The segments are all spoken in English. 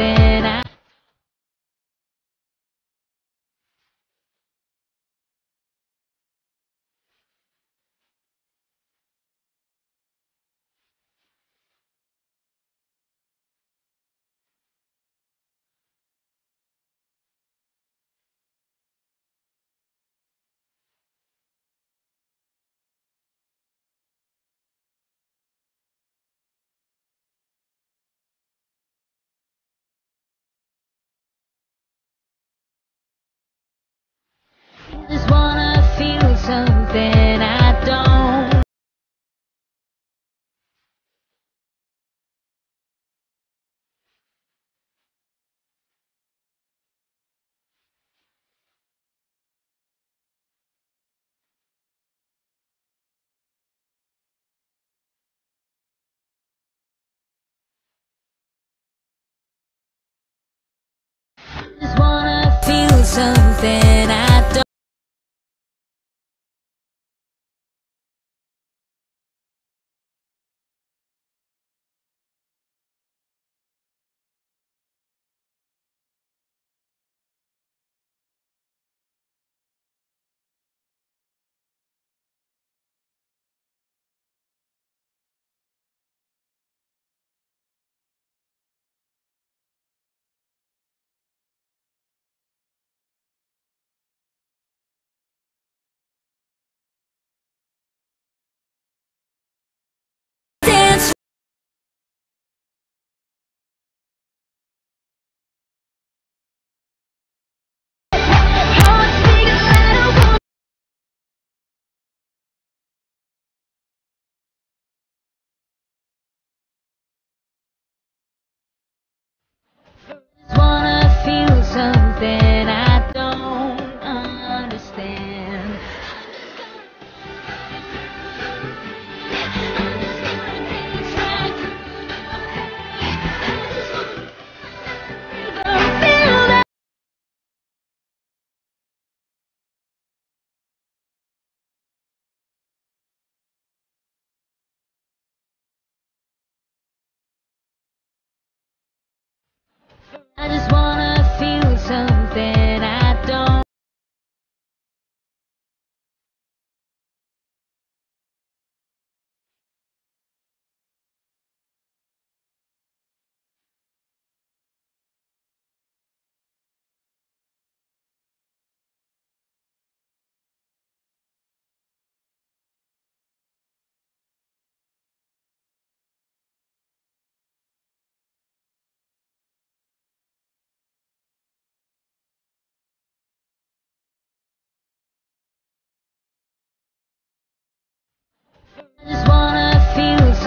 ten something I don't. something I come.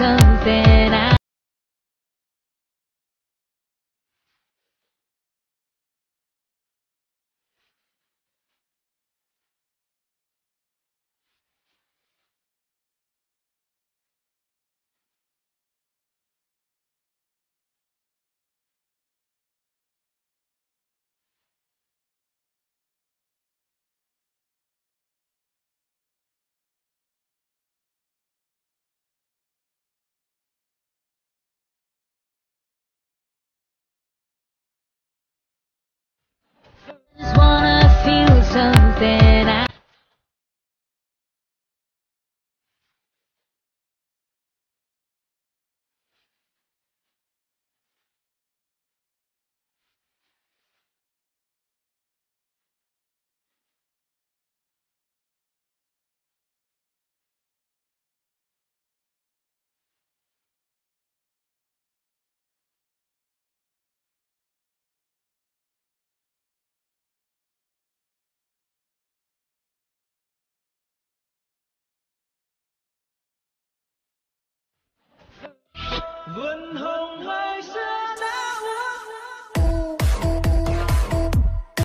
something vườn hồng hao